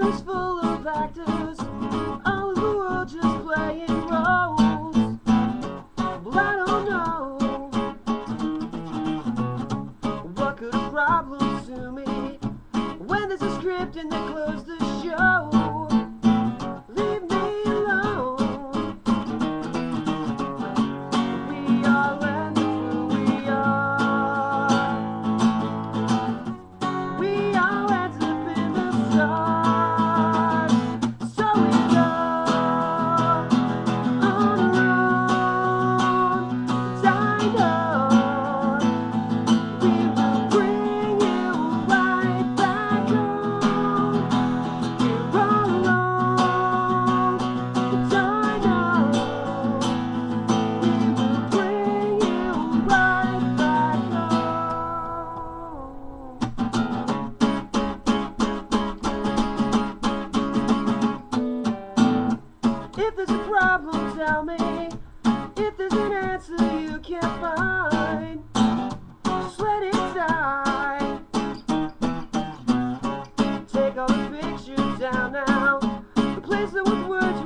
orchestra's full of actors, all of the world just playing roles. Well, I don't know. What could a problem to me when there's a script and they close the problem, tell me. If there's an answer you can't find, just let it die. Take all the pictures down now, replace them with words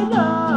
And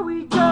we go.